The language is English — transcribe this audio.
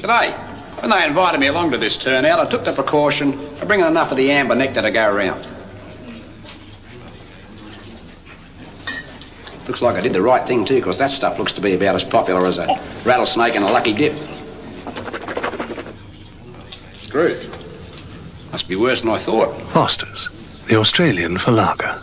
Today, when they invited me along to this turnout, I took the precaution of bringing enough of the amber nectar to go around. Looks like I did the right thing too, because that stuff looks to be about as popular as a rattlesnake and a lucky dip. True. Must be worse than I thought. Foster's, the Australian for lager.